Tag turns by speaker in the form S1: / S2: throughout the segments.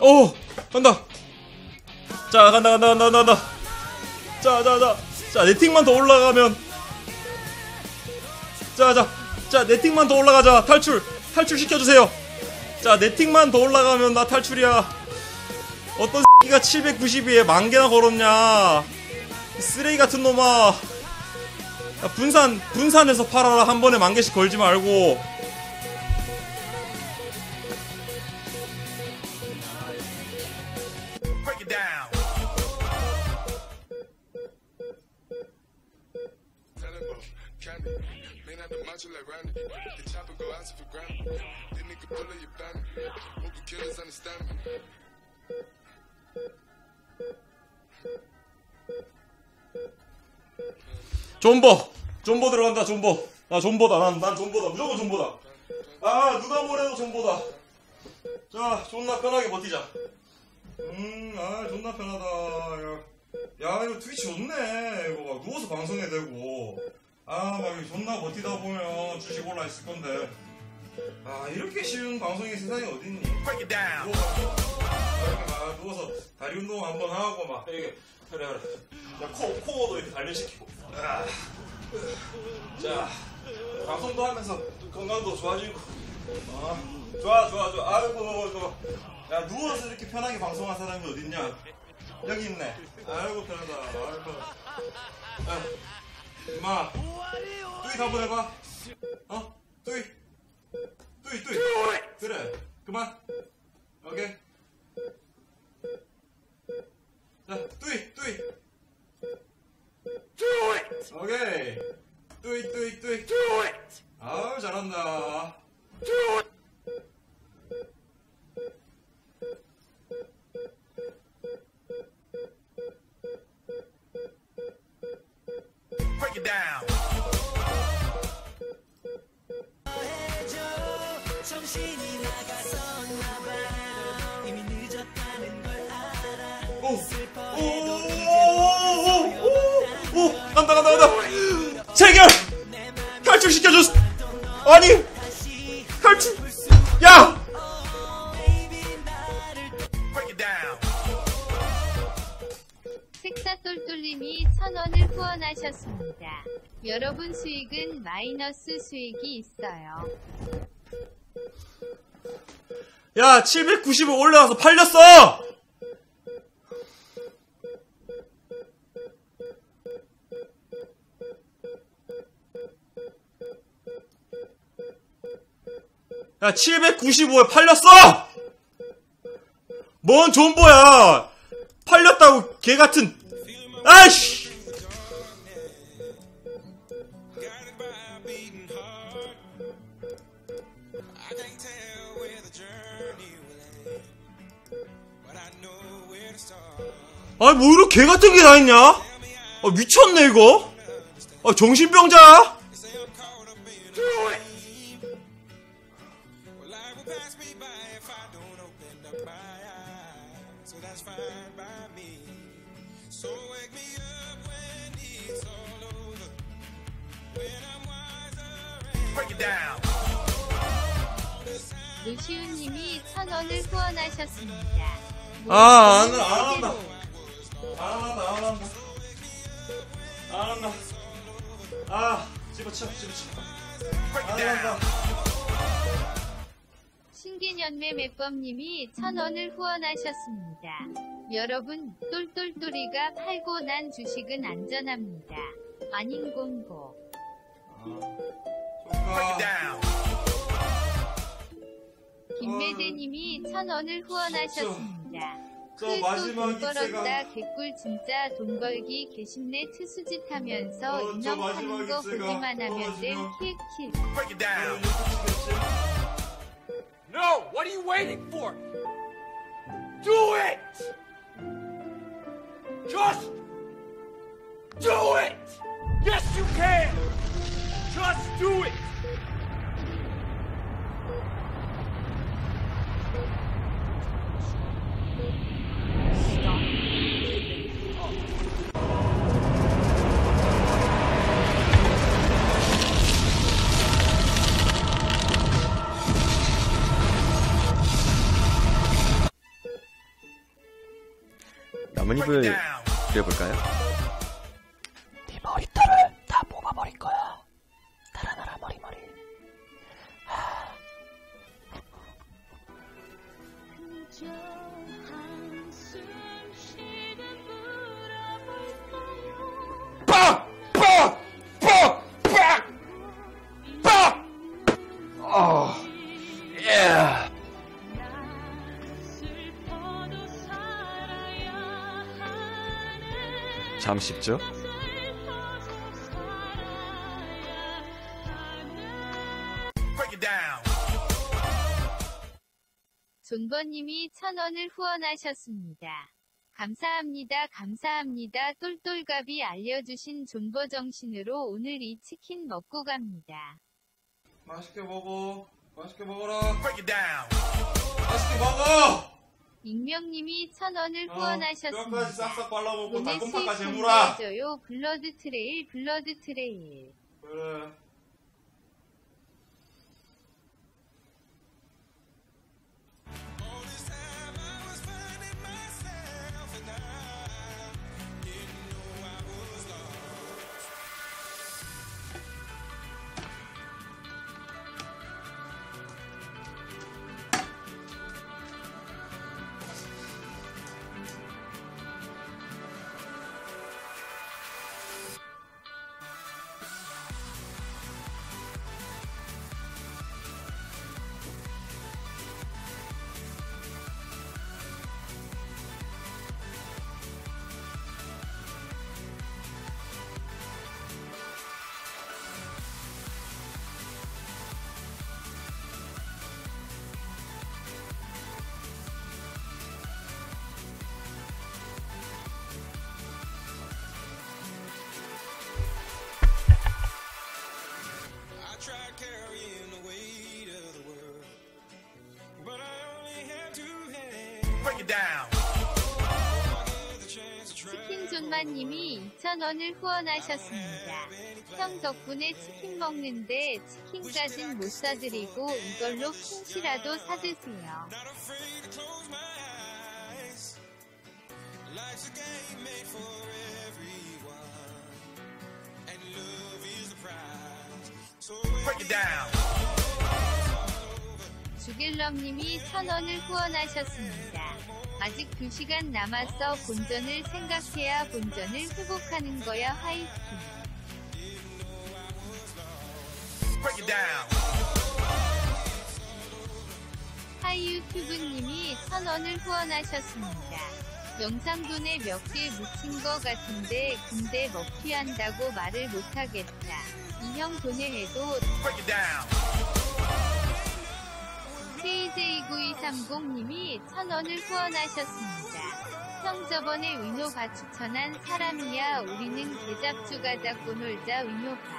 S1: 오 간다. 자 간다 간다 간다 간다 간다. 자 자 자. 자 네팅만 더 올라가면. 자 자. 자 네팅만 더 올라가자. 탈출. 탈출 시켜주세요. 자 네팅만 더 올라가면 나 탈출이야. 어떤 새끼가 792에 만 개나 걸었냐. 이 쓰레기 같은 놈아. 야, 분산 분산해서 팔아라. 한 번에 만 개씩 걸지 말고 존버. 존버 들어간다 존버. 나 존버다 난, 난 존버다. 무조건 존버다. 아 누가 뭐래도 존버다. 자 존나 편하게 버티자. 음아 존나 편하다. 야, 야 이거 트위치 좋네. 이거 막 누워서 방송해도 되고. 아막 존나 버티다 보면 주식 올라 있을 건데. 아 이렇게 쉬운 방송이 세상에 어딨니?
S2: Break it down.
S1: 누워서 막 누워서 다리 운동 한번 하고 막. 이렇게 그래 그래 야, 코, 코어도 이렇게 단련시키고. 아. 자 방송도 하면서 건강도 좋아지고. 어, 좋아 좋아 좋아. 아이고 좋아. 야 누워서 이렇게 편하게 방송한 사람이 어딨냐? 여기 있네. 아이고 편하다. 아이고. 야, 임마. 뚜이 한번 해봐. 어? 뚜이. 뚜이 뚜이. 그래. 그만. 오케이 자 뚜이 뚜이
S2: Do it.
S1: 오케이 뚜이 뚜이 뚜이
S2: Do it.
S1: 아우 잘한다
S2: Do it. Break it down.
S1: 오오오오오오 간다 간다 간다 체결 탈출 시켜줬 아니 탈출 야.
S3: 색사똘똘님이 천원을 후원하셨습니다. 여러분 수익은 마이너스 수익이 있어요.
S1: 야, 790을 올라와서 팔렸어! 야, 795에 팔렸어! 뭔 존버야! 팔렸다고, 개 같은. 아이씨! 아니, 뭐 이렇게 개 같은 게 다 있냐? 아, 미쳤네, 이거? 아, 정신병자야?
S3: 천원을 후원하셨습니다.
S1: 아, 안, 안 한다. 안 한다, 안 한다. 안 한다. 아, 집어쳐, 집어쳐. 안. 한다.
S3: 신기년매 맵범님이 천원을 후원하셨습니다. 여러분, 똘똘똘이가 팔고 난 주식은 안전합니다. 아닌 공고.
S2: Down.
S3: 김매대님이 천 원을 후원하셨습니다.
S1: 저
S3: 클도
S1: 마지막
S3: 돈 벌었다
S1: 입새가,
S3: 개꿀 진짜 돈 벌기 개심내 트수짓 하면서
S1: 어, 저
S3: 인형
S1: 마지막
S3: 하는 거 보기만 하면.
S2: Break it down.
S1: 아,
S2: No, what are you waiting for? Do it! Just do it! Yes, you can! Just do it!
S4: 나뭇잎을 그려볼까요?
S5: Down.
S3: 존버님이 천 원을 후원하셨습니다. 감사합니다. 감사합니다. 똘똘갑이 알려주신 존버 정신으로 오늘 이 치킨 먹고 갑니다.
S6: 맛있게 먹어. 맛있게 먹어라.
S5: Break it down.
S6: 맛있게 먹어!
S3: 익명님이 천 원을
S6: 어,
S3: 후원하셨습니다.
S6: 뼈까지 싹싹 발라먹고 닭곰탕까지.
S3: 공개해줘요. Blood Trail, Blood Trail.
S6: 그래.
S3: 치킨존마님이 2,000원을 후원하셨습니다. 형 덕분에 치킨 먹는데 치킨까진 못 사드리고 이걸로 킹치라도 사드세요. 주길럼님이 1,000원을 후원하셨습니다. 아직 2시간 남았어 본전을 생각해야 본전을 회복하는 거야 화이팅. 하이유튜브님이 1,000원을 후원하셨습니다. 영상돈에 몇 개 묻힌 거 같은데 근데 먹튀한다고 말을 못하겠다. 이형 돈에 해도. KJ9230님이 1,000원을 후원하셨습니다. 형 저번에 위노바 추천한 사람이야 우리는 개잡주 가자고 놀자 위노바.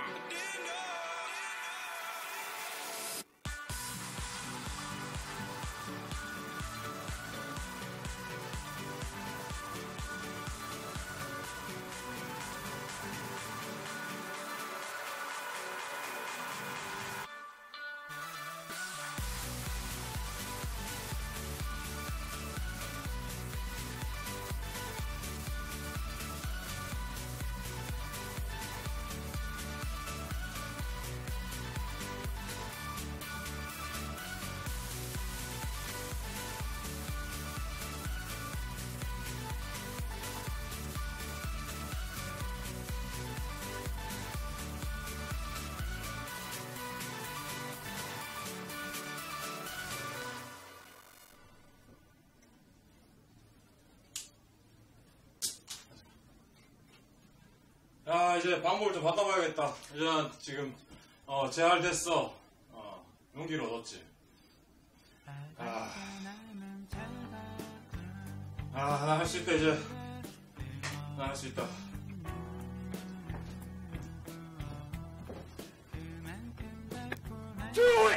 S6: 방법을 좀 받아봐야겠다. 이제 지금 어 재활 됐어. 어 용기를 얻었지. 아, 아 나 할 수 있다 이제. 나 할 수 있다.
S2: Do!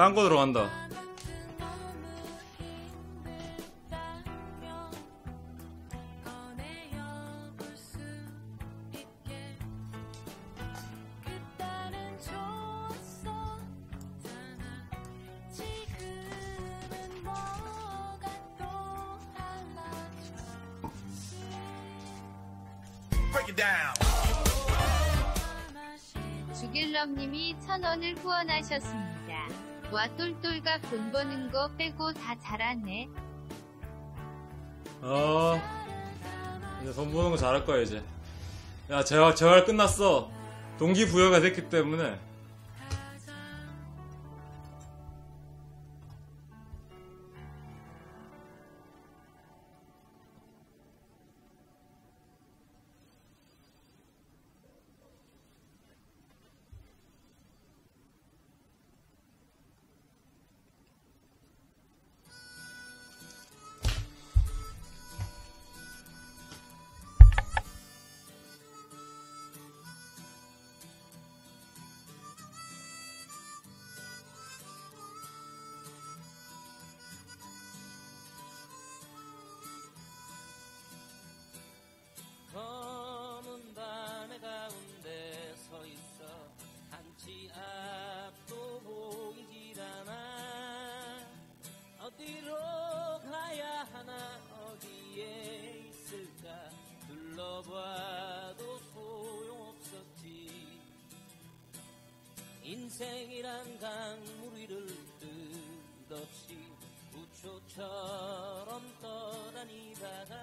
S6: 딴 거 들어간다
S3: 주길럽님이 천원을 후원하셨습니다. 와 똘똘가 돈 버는 거 빼고 다 잘하네.
S6: 어, 이제 돈 버는 거 잘할 거야, 이제. 야, 재활, 재활 끝났어. 동기부여가 됐기 때문에.
S7: 인생이란 강물 위를 뜻없이 부초처럼 떠다니다가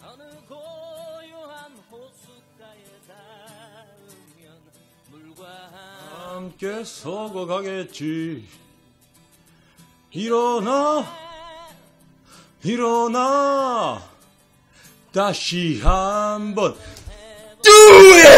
S7: 어느 고요한 호숫가에 닿으면 물과
S6: 함께 서고 가겠지. 일어나 일어나. 다시 한번. Do!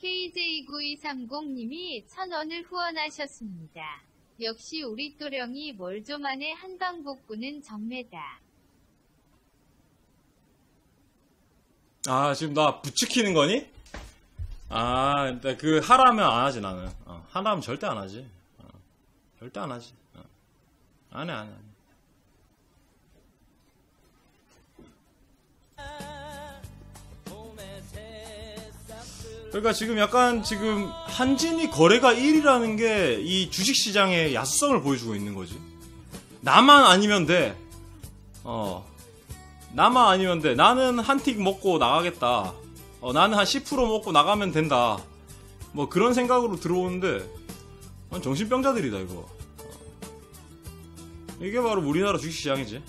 S3: KJ9230님이 천원을 후원하셨습니다. 역시 우리 또령이 뭘좀 안에 한방복구는 정매다.
S1: 아 지금 나 부추키는 거니? 아, 근데 그 하라면 안 하지 나는. 어, 하라면 절대 안 하지. 어, 절대 안 하지. 어. 안 해, 안 해. 그러니까 지금 약간 지금 한진이 거래가 1위라는 게 이 주식 시장의 야수성을 보여주고 있는 거지. 나만 아니면 돼. 어. 나만 아니면 돼. 나는 한 틱 먹고 나가겠다. 어, 나는 한 10% 먹고 나가면 된다. 뭐 그런 생각으로 들어오는데, 완 정신병자들이다, 이거. 어. 이게 바로 우리나라 주식 시장이지.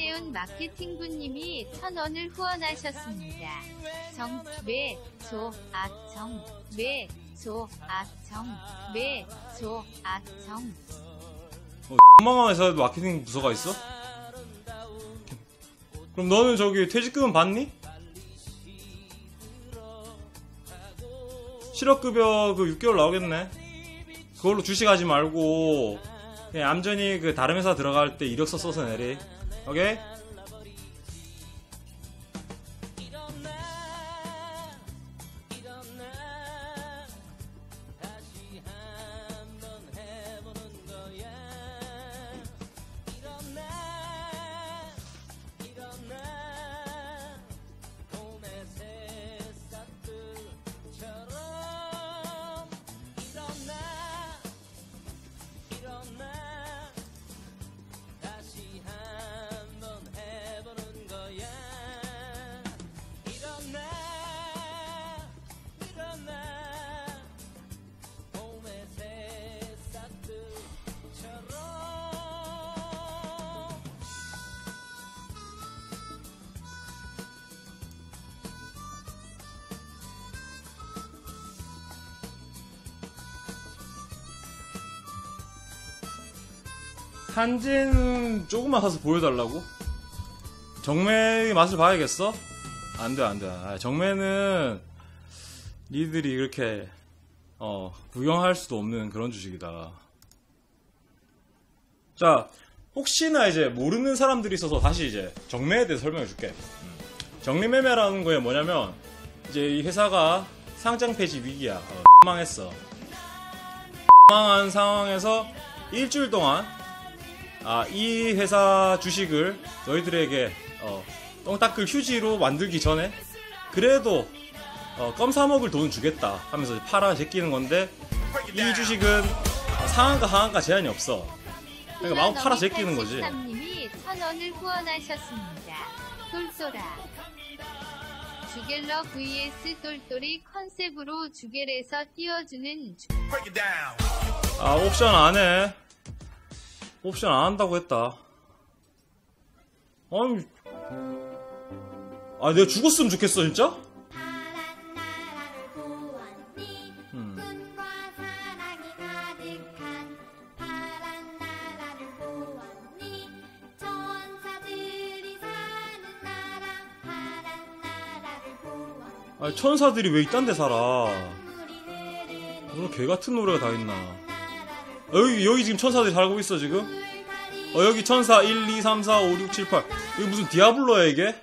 S3: 한진해운 마케팅부님이 천원을 후원하셨습니다. 정, 매, 조, 아, 정, 매, 조, 아, 정, 매, 조, 아, 정.
S1: 건강한 회사에도 마케팅 부서가 있어? 그럼 너는 저기 퇴직금은 받니? 실업급여 그 6개월 나오겠네. 그걸로 주식하지 말고 그냥 얌전히 그 다른 회사 들어갈 때 이력서 써서 내리. 오 한진 조금만 사서 보여달라고? 정매의 맛을 봐야겠어? 안 돼, 안 돼. 아, 정매는 니들이 이렇게, 어, 구경할 수도 없는 그런 주식이다. 자, 혹시나 이제 모르는 사람들이 있어서 다시 이제 정매에 대해서 설명해 줄게. 음. 정리매매라는 거에 뭐냐면, 이제 이 회사가 상장 폐지 위기야. 어, 망했어. 망한 상황에서 일주일 동안 아, 이 회사 주식을 너희들에게 어, 똥 닦을 휴지로 만들기 전에 그래도 어, 껌 사먹을 돈 주겠다 하면서 팔아 제끼는 건데 이 주식은 상한가 하한가 제한이 없어. 그러니까 마음 팔아 제끼는 거지.
S3: 83님이 천원을 후원하셨습니다. 똘똘아. 주겔러 vs 똘똘이 컨셉으로 주겔에서 띄워주는 주-
S1: 아 옵션 안 해. 옵션 안 한다고 했다. 아니, 아 내가 죽었으면 좋겠어 진짜? 음. 아 천사들이 왜 이딴 데 살아? 무슨 개 같은 노래가 다 있나? 아, 여기 여기 지금 천사들이 살고 있어 지금? 어 여기 천사 1, 2, 3, 4, 5, 6, 7, 8 이게 무슨 디아블로야 이게?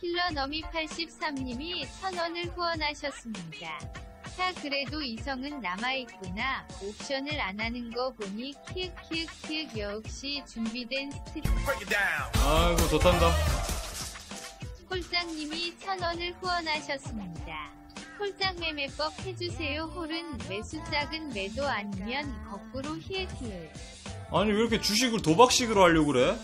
S3: 킬러너미 83님이 천원을 후원하셨습니다. 자 그래도 이성은 남아있구나. 옵션을 안 하는 거 보니 키읔키읔키읔 역시 준비된 스트릿
S1: 아이고 좋단다.
S3: 홀장님이 천원을 후원하셨습니다. 홀장 매매법 해주세요. 홀은 매수 작은 매도 아니면 거꾸로 히읗히읗.
S1: 아니 왜 이렇게 주식을 도박식으로 하려고 그래?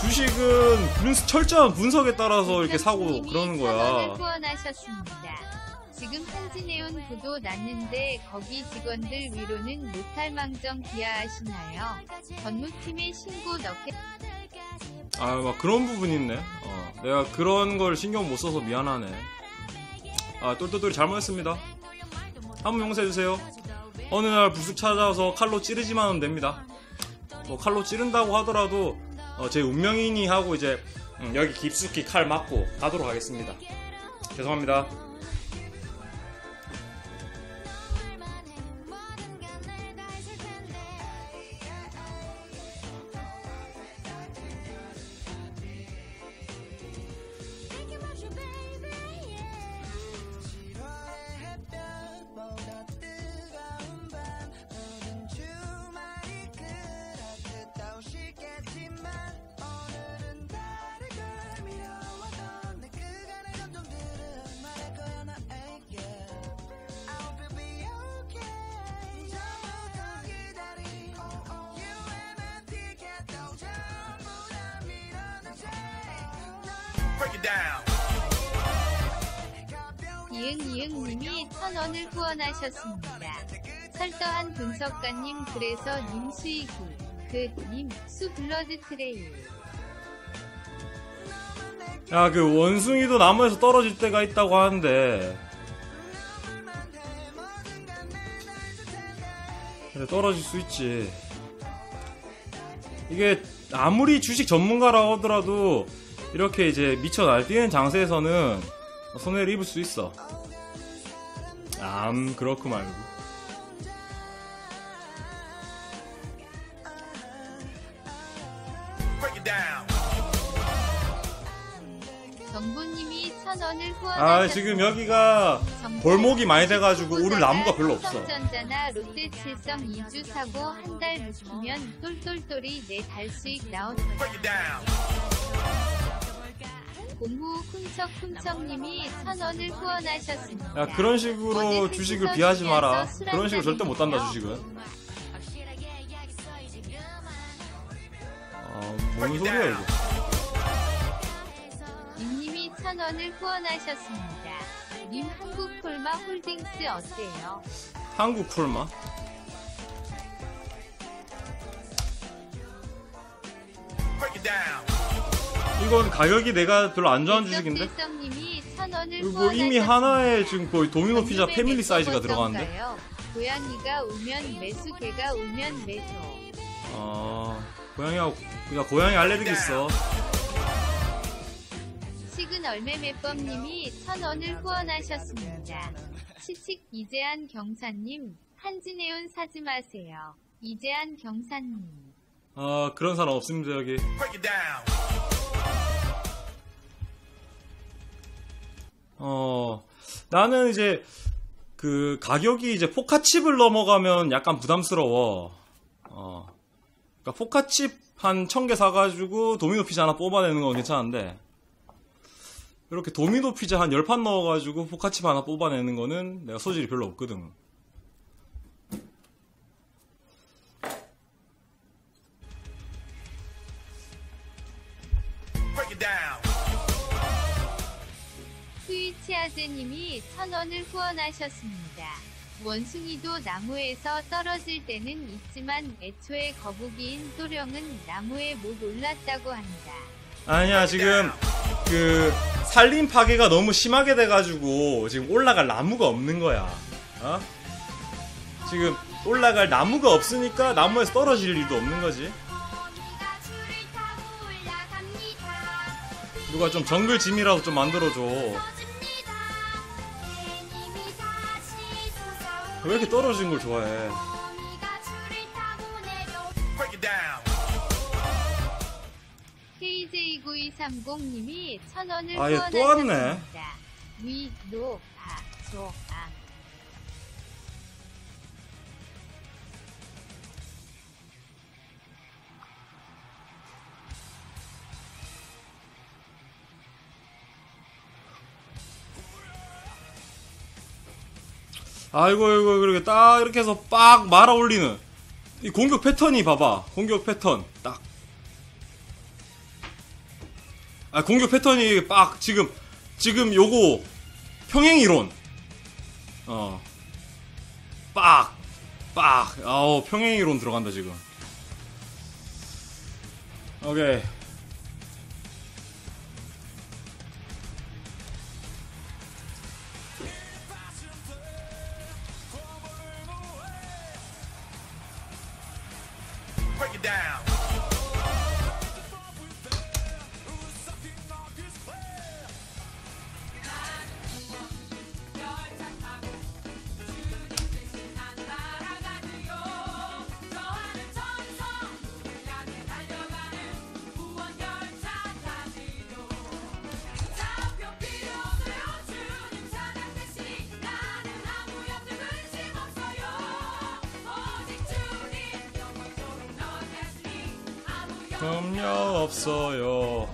S1: 주식은 분- 철저한 분석에 따라서 이렇게 사고 그러는 거야.
S3: 후원하셨습니다. 지금 한진해운 구도 났는데 거기 직원들 위로는 무탈망정 비하하시나요? 건무팀에 신고 넣게
S1: 아, 막 그런 부분이 있네. 어, 내가 그런 걸 신경 못 써서 미안하네. 아, 똘똘똘이 잘못했습니다. 한번 용서해주세요. 어느 날 불쑥 찾아와서 칼로 찌르지만 하면 됩니다. 뭐 칼로 찌른다고 하더라도 어, 제 운명이니 하고 이제 음, 여기 깊숙이 칼 맞고 가도록 하겠습니다. 죄송합니다.
S3: 이응이응님이 천 원을 후원하셨습니다. 설떠한 분석가님 그래서 님 수익이 그님 수 블러드 트레일
S1: 야, 그 원숭이도 나무에서 떨어질 때가 있다고 하는데. 그래, 떨어질 수 있지. 이게 아무리 주식 전문가라고 하더라도 이렇게 이제 미쳐 날뛰는 장세에서는 손해를 입을 수 있어. 암, 그렇고 말고.
S5: Break it down.
S3: 정부님이 천 원을 후원하셨습니다.
S1: 아, 지금 여기가 골목이 많이 돼가지고 오를 나무가 별로 없어.
S3: 삼성전자나 롯데칠성 2주 사고 한 달 묵히면 똘똘똘이 내 달 수익 나오 공후 쿵척쿵척님이 천 원을 후원하셨습니다.
S1: 야, 그런 식으로 주식을 비하지 마라. 그런 식으로 절대 못 한다, 주식은.
S3: 했네요.
S1: 어, 뭔 소리야, 이거.
S3: 님님이 천 원을 후원하셨습니다. 님 한국 콜마 홀딩스 어때요?
S1: 한국 쿨마?
S5: Break it down.
S1: 이건 가격이 내가 별로 안 좋아하는 주식인데? 뭐 이미. 하나에 지금 거의 도미노 피자 패밀리 사이즈가? 들어가는데?
S3: 고양이가 울면 매수, 개가 울면 매도.
S1: 아, 고양이하고, 야, 고양이 알레르기 있어.
S3: 식은 얼매매법님이 천 원을 후원하셨습니다. 치칙 이재한 경사님, 한진해운 사지 마세요. 이재한 경사님.
S1: 아, 그런 사람 없습니다, 여기. 어, 나는 이제, 그, 가격이 이제 포카칩을 넘어가면 약간 부담스러워. 어. 그니까 포카칩 한천개 사가지고 도미노 피자 하나 뽑아내는 건 괜찮은데, 이렇게 도미노 피자 한열판 넣어가지고 포카칩 하나 뽑아내는 거는 내가 소질이 별로 없거든.
S5: Down.
S3: 스위치아즈님이 천 원을 후원하셨습니다. 원숭이도 나무에서 떨어질 때는 있지만 애초에 거북이인 또령은 나무에 못 올랐다고 한다.
S1: 아니야, 지금, 그, 산림 파괴가 너무 심하게 돼가지고, 지금 올라갈 나무가 없는 거야. 어? 지금, 올라갈 나무가 없으니까 나무에서 떨어질 일도 없는 거지. 누가 좀 정글 짐이라도 좀 만들어줘. 왜 이렇게 떨어지는 걸 좋아해?
S8: 거미가 줄을 타고 내려
S5: Break it down.
S3: KJ9230님이 천 원을
S1: 아, 얘또 왔네.
S3: 후원하셨습니다. 위, 노, 아, 조, 아.
S1: 아이고, 이거, 그렇게 딱 이렇게 해서 빡 말아 올리는. 이 공격 패턴이 봐봐. 공격 패턴. 딱. 아, 공격 패턴이 빡, 지금, 지금 요거, 평행 이론. 어. 빡, 빡. 아우, 평행 이론 들어간다, 지금. 오케이. 염려 없어요.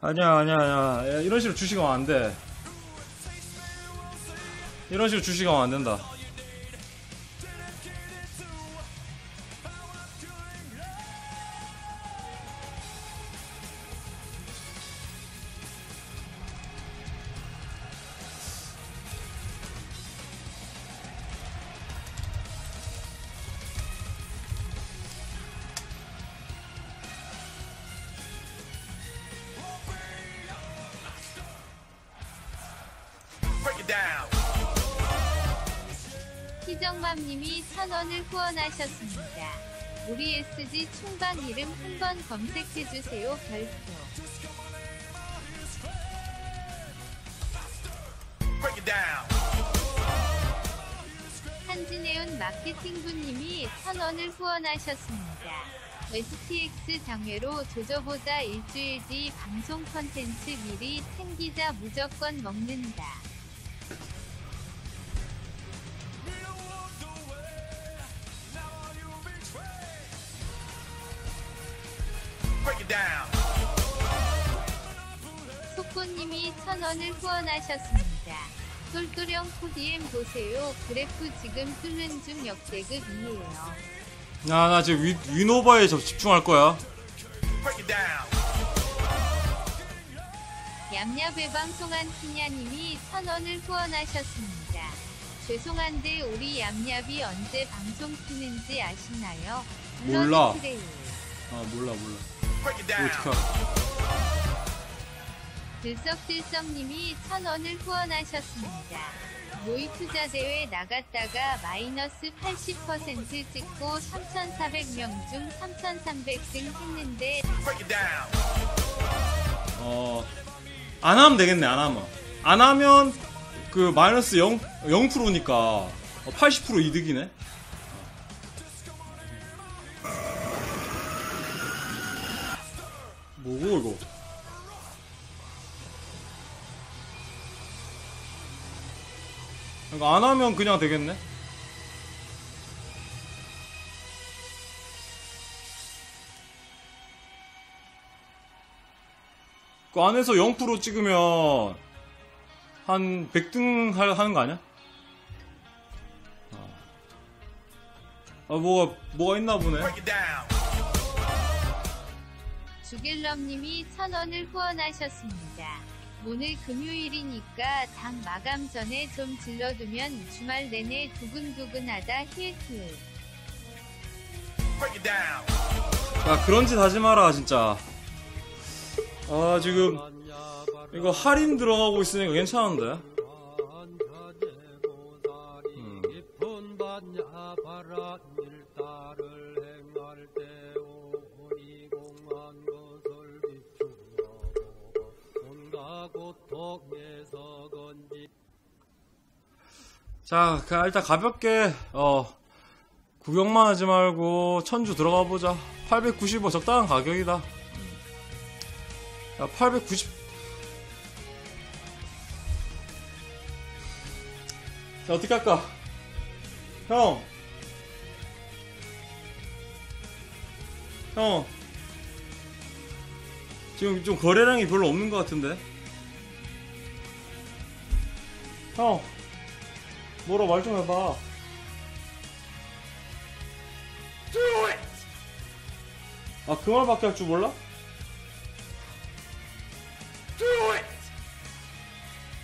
S1: 아니야, 아니야, 아니야. 야, 이런 식으로 주식하면 안 돼. 이런 식으로 주식하면 안 된다.
S3: 후원하셨습니다. 우리 SG 충방 이름 한번 검색해주세요. 별표. 한진해운 마케팅부님이 천원을 후원하셨습니다. STX 장외로 조져보자 일주일 뒤 방송 컨텐츠 미리 챙기자 무조건 먹는다. 속보님이 천원을 후원하셨습니다. 똘똘형 코디엠 보세요. 그래프 지금 뚫는 중 역대급이에요.
S1: 야, 나 지금 위, 위노버에 저 집중할 거야.
S3: 얌얌회 방송한 키냐님이 천원을 후원하셨습니다. 죄송한데 우리 얌얌이 언제 방송 키는지 아시나요?
S1: 몰라. 아, 몰라, 몰라. 어떻게 알아?
S3: 들썩들썩님이 천원을 후원하셨습니다. 모의 투자 대회 나갔다가 마이너스 80% 찍고 3,400명 중 3,300등 했는데
S1: 어, 안 하면 되겠네, 안 하면. 안 하면, 그, 마이너스 0, 0%니까, 80% 이득이네? 뭐고, 이거? 그러니까 안 하면 그냥 되겠네? 그 안에서 0% 찍으면 한 100등 할- 하는 거 아니야? 아, 뭐가, 뭐가 있나 보네.
S3: 주길럼님이 천 원을 후원하셨습니다. 오늘 금요일이니까 당 마감 전에 좀 질러두면 주말 내내 두근두근하다 힐힐.
S1: 야, 그런 짓 하지 마라, 진짜. 아, 지금, 이거 할인 들어가고 있으니까 괜찮은데? 자, 그 일단 가볍게, 어, 구경만 하지 말고, 천주 들어가 보자. 895 적당한 가격이다. 음. 야, 890. 자, 어떻게 할까? 형. 형. 지금 좀 거래량이 별로 없는 것 같은데? 형. 뭐라 말 좀 해봐. 아, 그 말밖에 할 줄 몰라?
S2: Do it!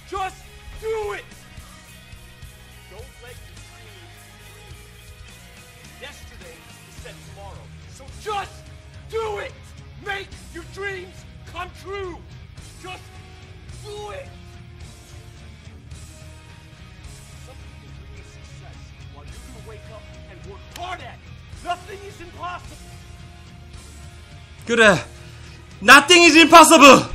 S2: Just do it! Don't let your dreams dream. Yesterday is said tomorrow. So just do it! Make your dreams come true! Just do it! Barnett,
S4: nothing is impossible.
S2: 그래, nothing is impossible.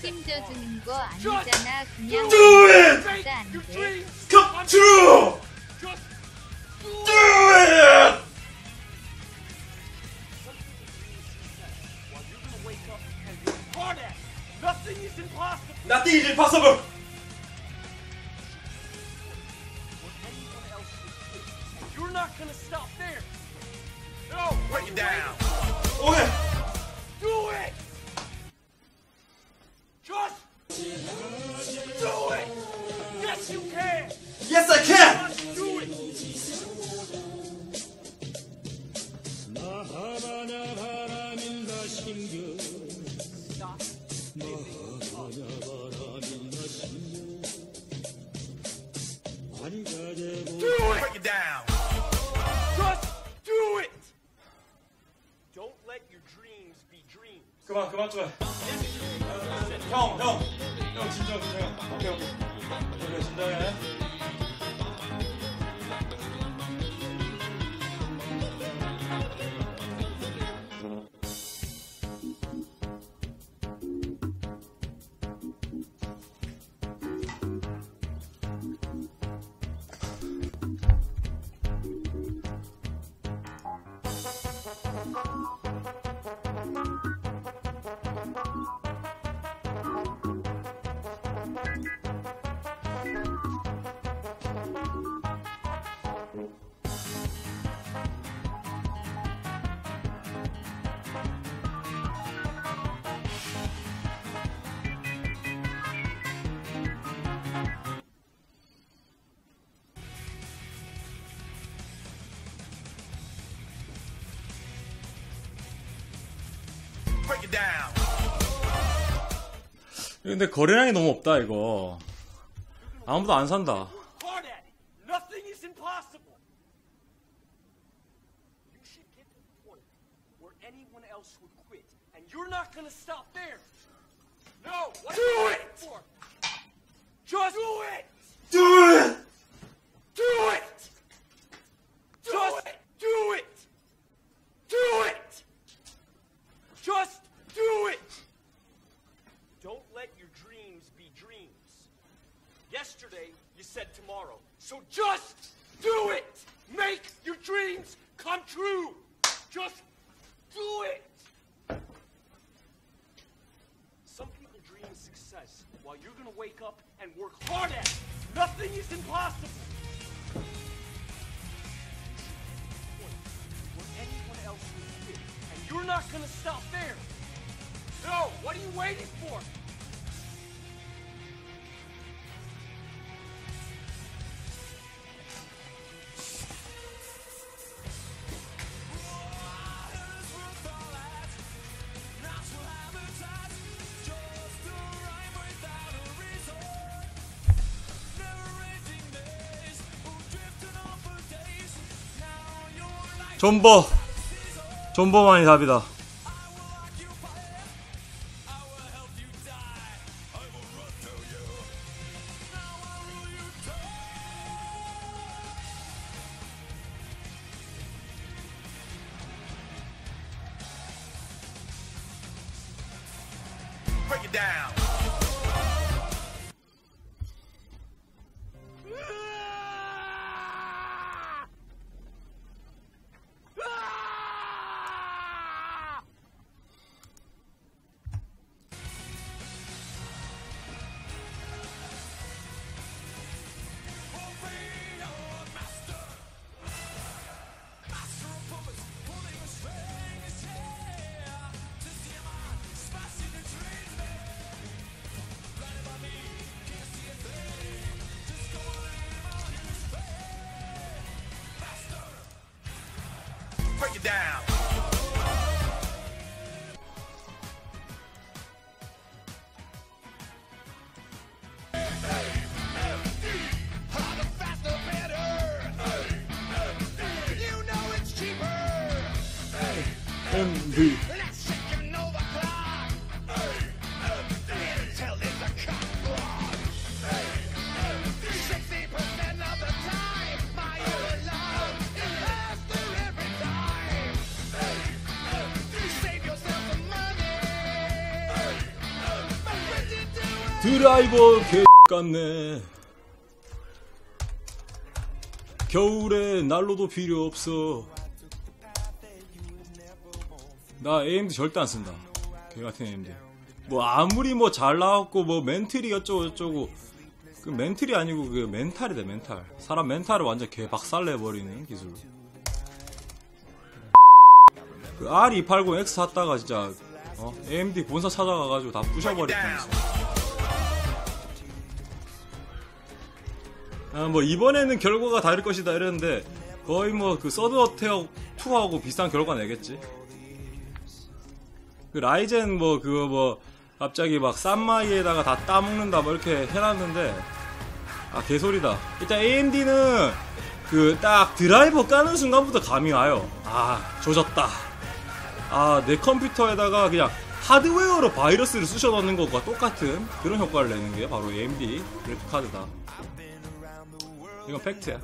S1: 책임져주는 거 아니잖아. 그냥
S2: 형, 형, 형 진정, 진정. 오케이, 오케이. 그래, 진정해. 근데 거래량이 너무 없다 이거. 아무도 안 산다.
S4: I'm true. Just do it. Some people dream of success while you're going to wake up and work hard at it. Nothing is impossible.
S2: 존버. 존버만이 답이다.
S9: Down.
S1: 드라이버 개 같네. 겨울에 난로도 필요 없어. 나 AMD 절대 안 쓴다. 개 같은 AMD 뭐 아무리 뭐 잘 나왔고 뭐 멘틀이 어쩌고 저쩌고. 그 멘틀이 아니고 그 멘탈이다 멘탈. 사람 멘탈을 완전 개 박살내버리는 기술. 그 R280X 샀다가 진짜 어? AMD 본사 찾아가가지고 다 부셔버릴 뻔 아, 뭐 이번에는 결과가 다를 것이다 이랬는데 거의 뭐 그 서드 어택 2하고 비슷한 결과 내겠지. 그 라이젠 뭐 그거 뭐 갑자기 막 쌈마이에다가 다 따먹는다 뭐 이렇게 해놨는데 아 개소리다. 일단 AMD는 그 딱 드라이버 까는 순간부터 감이 와요. 아 조졌다. 아 내 컴퓨터에다가 그냥 하드웨어로 바이러스를 쑤셔 넣는 것과 똑같은 그런 효과를 내는 게 바로 AMD 그래픽 카드다. 이건 팩트야.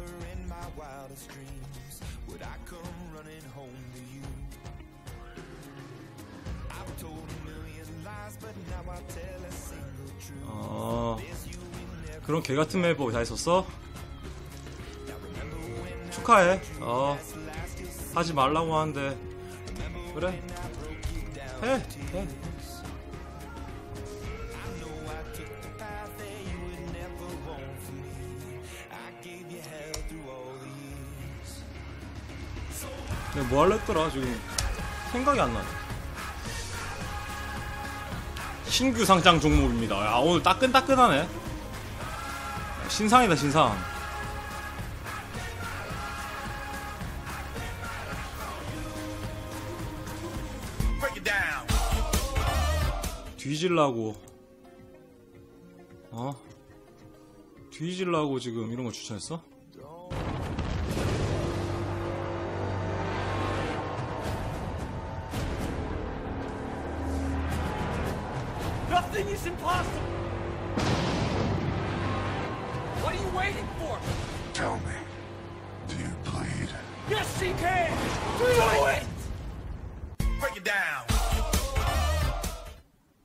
S1: 어, 그런 개 같은 맵다 있었어? 축하해. 어, 하지 말라고 하는데 그래. 해, 해. 뭐 할라 했더라 지금 생각이 안 나네 신규 상장 종목입니다 야 오늘 따끈따끈하네 신상이다 신상. 뒤질라고 어? 뒤질라고 지금 이런 거 추천했어?
S2: Nothing is impossible. What are you waiting for?
S10: Tell me, do you bleed?
S2: Yes, she can. Do it.
S5: Break it down.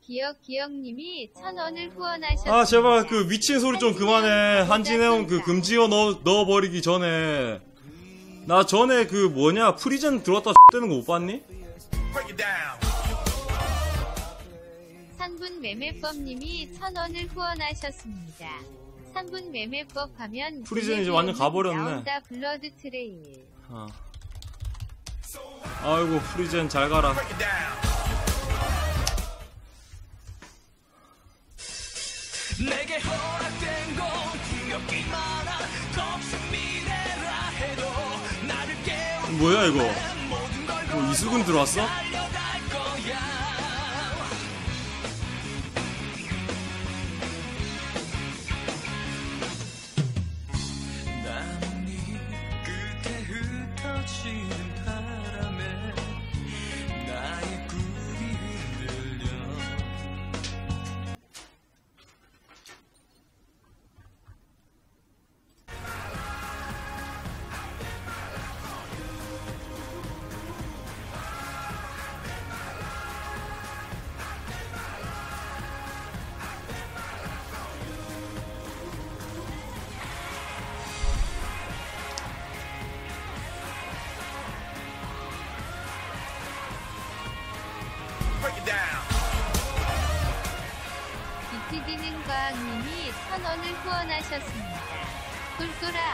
S3: 기억 기억님이 천 원을 후원하셨습니다.
S1: 아 제발 그 미친 소리 좀 그만해 한진해운 그 금지어 넣어, 넣어버리기 전에 나 전에 그 뭐냐 프리즌 들어왔다 뜨는 거 못 봤니?
S5: Break it down.
S3: 산분 매매법님이 천 원을 후원하셨습니다. 산분 매매법 하면
S1: 프리즌 이제 완전 가버렸네.
S3: 나온다 블러드 트레일.
S1: 어. 아이고 프리즌 잘 가라.
S2: 내게 허락된 건 풍요기만 한 거친 미래라 해도 나를 깨우는
S1: 뭐야 이거 뭐 이수근 들어왔어?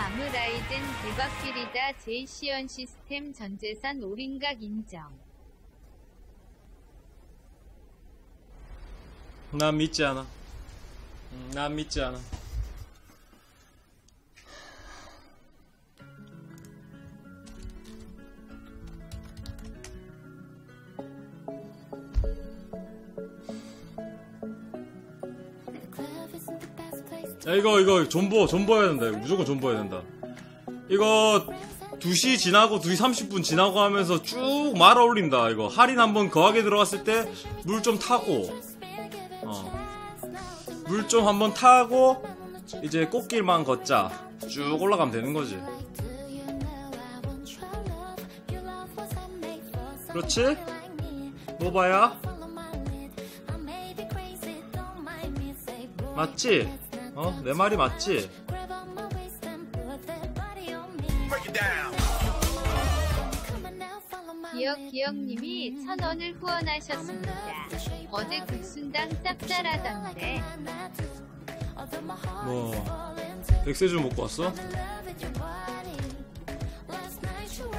S3: 꿀꿀아 아무라이든 대박길이다. 제이시언 시스템 전재산 올인각 인정.
S1: 난 믿지 않아. 음, 난 믿지 않아 야 이거 이거 존버 존버해야 된다. 이거 무조건 존버해야 된다. 이거 2시 지나고 2시 30분 지나고 하면서 쭉 말아 올린다. 이거 할인 한번 거하게 들어갔을 때 물 좀 타고 어. 물 좀 한번 타고 이제 꽃길만 걷자. 쭉 올라가면 되는 거지. 그렇지? 노바야? 맞지? 어? 내 말이 맞지?
S3: 기억 기억님이 천 원을 후원하셨습니다. 어제 국순당 짭짤하던데
S1: 뭐 백세주 먹고 왔어?
S3: 주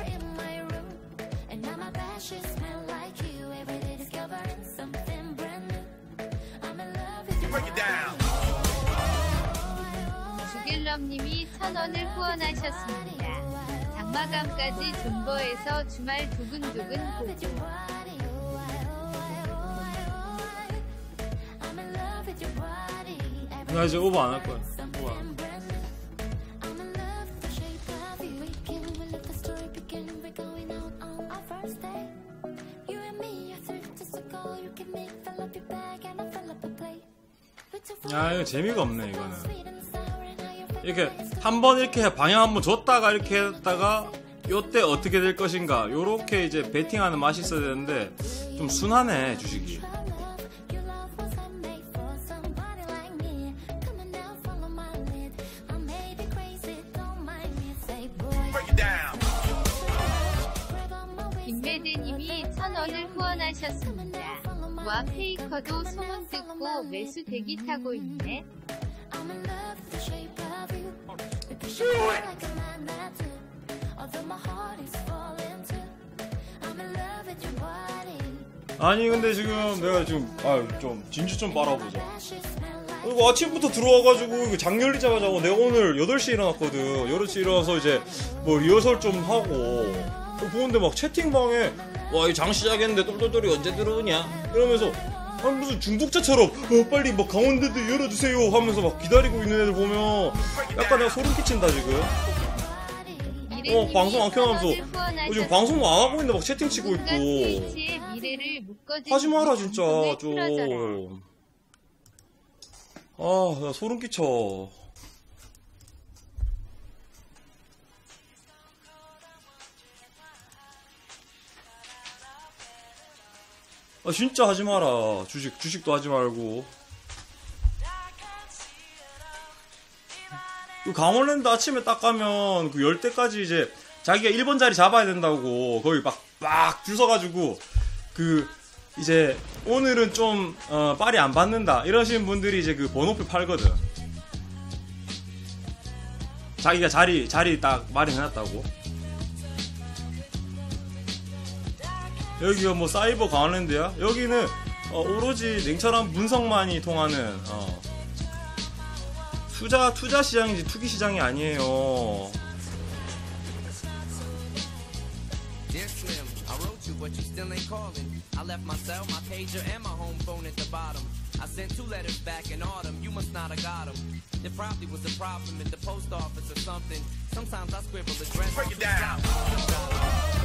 S3: 길럼님이 천 원을 후원하셨습니다. 장마감까지 존버해서 주말 두근두근 보고
S1: 나 이제 오버 안 할 거야. 오버 안. 야 이거 재미가 없네 이거는. 이렇게 한 번 이렇게 방향 한 번 줬다가 이렇게 했다가 요때 어떻게 될 것인가 요렇게 이제 베팅하는 맛이 있어야 되는데 좀 순하네 주식이.
S3: 김매드님이 천 원을 후원하셨습니다. 와 페이커도 소문 듣고 매수 대기 타고 있네.
S1: 아니 근데 지금 내가 지금 아 좀 진주 좀 빨아보자. 이거 아침부터 들어와가지고 장 열리자마자 어, 내가 오늘 8시에 일어났거든. 8시에 일어나서 이제 뭐 리허설 좀 하고 보는데 막 채팅방에 와 이 장 시작했는데 똘똘똘이 언제 들어오냐 이러면서 아니 무슨 중독자처럼 어, 빨리 막 강원대도 열어주세요 하면서 막 기다리고 있는 애들 보면 약간 내가 소름 끼친다 지금. 어 방송 안 켜면서 어, 지금 방송 안 하고 있는데 막 채팅 치고 있고.
S3: 미래를 묶어주는
S1: 하지 마라 진짜 좀. 아, 나 소름 끼쳐. 아, 진짜 하지 마라. 주식, 주식도 하지 말고. 그 강원랜드 아침에 딱 가면 그열 때까지 이제 자기가 1번 자리 잡아야 된다고 거기 막, 막 줄 서가지고 그 이제 오늘은 좀 어, 빨이 안 받는다 이러시는 분들이 이제 그 번호표 팔거든. 자기가 자리 자리 딱 마련해놨다고. 여기가 뭐 사이버 강원랜드야? 여기는 어, 오로지 냉철한 분석만이 통하는 어, 투자 투자 시장이지 투기 시장이 아니에요.
S11: But you still ain't calling. I left my cell, my pager, and my home phone at the bottom. I sent two letters back in autumn, you must not have got them. There probably was a problem in the post office or something. Sometimes I scribble address. Break it down.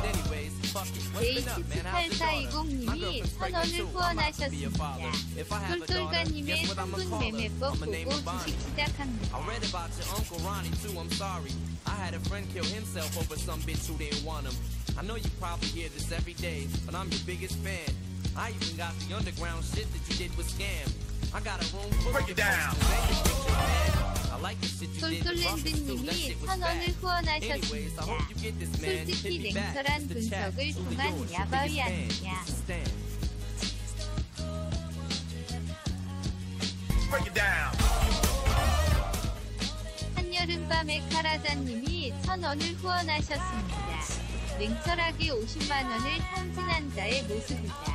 S11: Anyways, fuck it. What's been up, man? How's your daughter? My
S3: H8442님이
S11: girlfriend's
S3: 천
S11: pregnant
S3: 원을
S11: too. I'm about to be a
S3: 후원하셨습니다.
S11: father. If I have a daughter,
S3: 똘똘가님의
S11: guess what I'ma
S3: 3분
S11: call her?
S3: 매매법
S11: I'ma name
S3: 보고
S11: her Bonnie.
S3: 주식 시작합니다.
S11: I read about your Uncle Ronnie too, I'm sorry. I had a friend kill himself over some bitch who didn't want him. I know you probably hear this every day, but I'm your biggest fan. I even got the underground shit that you did with Scam. I got a room full of your posters
S3: 솔솔랜드님이
S11: shit was
S3: 천 원을
S11: bad. Anyways, I
S3: 후원하셨습니다. 솔직히. 냉철한. 분석을 통한 야바위. 아니냐. 한여름밤의 카라자님이 천 원을 후원하셨습니다. 냉철하게 50만 원을 탕진한 자의 모습이다.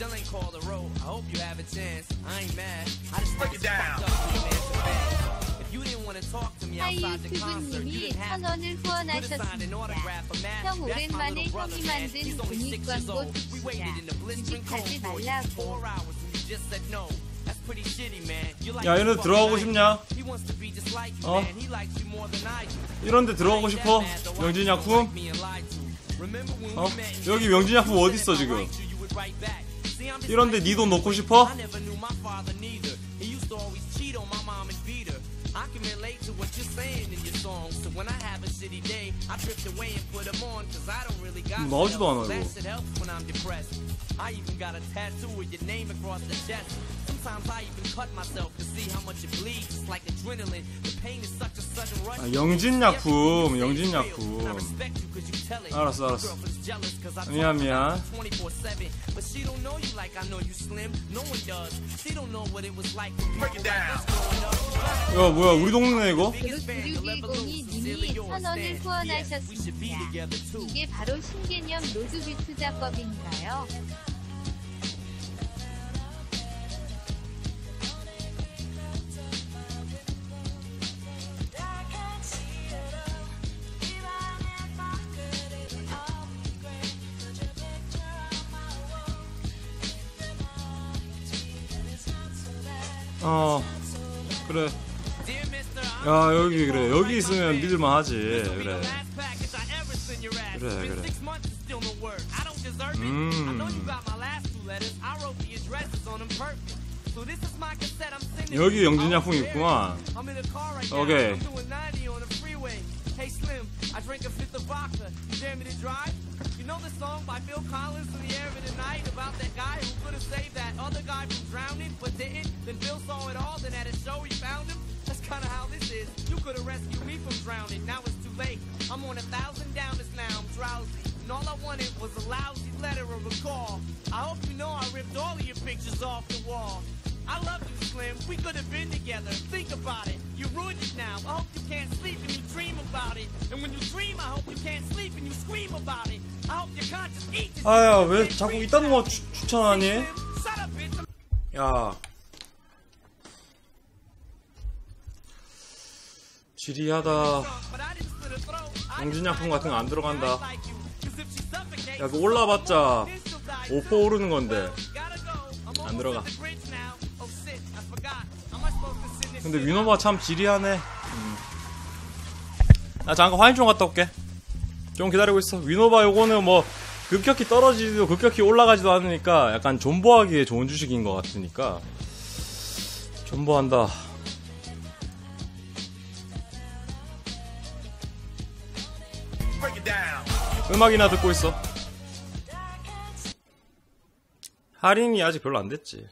S11: Still ain't called a roll. I hope you have a chance. I ain't mad. I just break it down. If you didn't want to talk to me, I
S3: 하이유튜브님이 천원을 후원하셨습니다. 형 오랜만에 형이 만든 공익 광고 줍시다. 주식하지 말라고.
S1: 야데 들어가고 싶냐? 어? 이런 데 들어가고 싶어? 명진약품? 어? 여기 명진약품 어딨어 지금? 이런 데니돈 넣고 싶어?
S11: I can relate to what you're saying in your songs. So when I have a shitty day, I drift away and put them on. Cause I don't really got
S1: 뭐 나오지도 않아,
S11: That
S1: 이거.
S11: shit helps when I'm depressed. I even got a tattoo with your name across the chest. Sometimes I even cut myself to see how much it bleeds. It's like adrenaline. The pain is such a sudden rush.
S1: 아, 영진약품,
S11: I
S1: 영진약품.
S11: respect you 'cause you tell it.
S1: 알았어, 알았어. 미안, 미안.
S11: you 24/7. But she don't know you like I know you slim. No one does. She don't know what it was like. Break it down.
S1: 야 뭐야 우리 동네 이거?
S3: 그룹9610님이 천원을 후원하셨습니다. 이게 바로 신개념 로드뷰 투자법인가요?
S1: 어 그래 야 여기 그래 여기 있으면 믿을만 하지 그래 그래 그래 음 여기 영진 약품 있구만 오케이
S11: Hey Slim, I drank a fifth of vodka. You dare me to drive? You know the song by Phil Collins in the air night about that guy who could have saved that other guy from drowning, but didn't? Then Phil saw it all, then at a show he found him. That's kind of how this is. You could have rescued me from drowning. Now it's too late. I'm on a thousand downers now. I'm drowsy. And all I wanted was a lousy letter of a call. I hope you know I ripped all of your pictures off the wall. I love you, Slim. We could have been together. Think about it. You ruined it now. I hope you can't sleep and you dream about it. And when you dream, I hope you can't sleep and you scream about it.
S1: 아야 왜 자꾸 이딴 거 추, 추천하니? 야 지리하다 영진약품 같은 거 안 들어간다 야 그 올라봤자. 5% 오르는 건데 안 들어가.
S11: Oh
S1: 근데 위노바 참 지리하네 음. 나 잠깐 화인 좀 갔다 올게 좀 기다리고 있어. 위노바 요거는 뭐 급격히 떨어지지도 급격히 올라가지도 않으니까 약간 존버하기에 좋은 주식인 것 같으니까 존버한다. 음악이나 듣고 있어. 할인이 아직 별로 안 됐지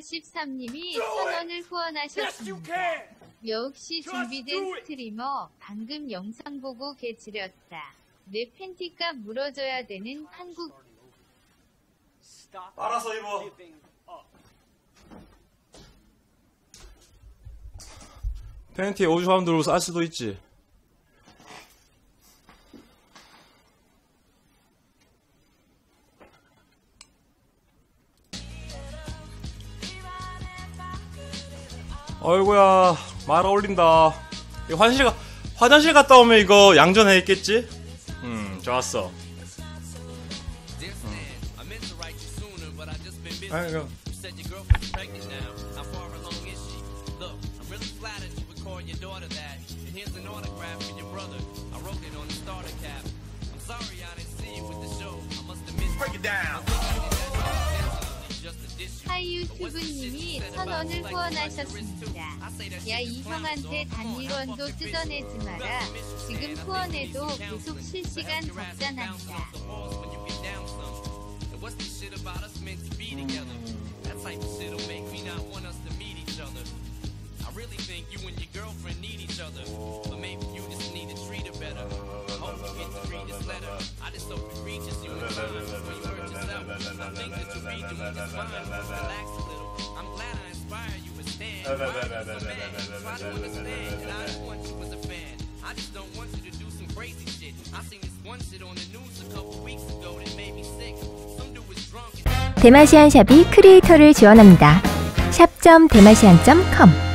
S3: 83님이 천원을 후원하셨습니다. 역시 준비된 스트리머 방금 영상 보고 개지렸다. 내 팬티값 물어줘야 되는 한국
S1: 알아서 입어. 팬티에 오죽하면 들고 쌀 수도 있지 어이구야 말 어울린다 이거 화장실 가 화장실 갔다 오면 이거 양전해 있겠지? 음 좋았어. 아이고
S11: wrote it on
S3: 하이유튜브님이 천원을 후원하셨습니다. 야 이 형한테 단일원도 뜯어내지 마라. 지금 후원해도 계속 실시간
S11: treat her better. Read this letter. I just hope it reaches you in time before you hurt yourself. I think that you'll be doing just fine. Relax a little. I'm glad I inspire you and stand. Ride with a man. Try to understand that I don't want you as a fan. I just don't want you to do some crazy shit. I seen this one shit on the news a couple weeks ago that made me sick. Some dude was drunk and
S12: 대마시안 샵이 크리에이터를 지원합니다. 샵.대마시안.com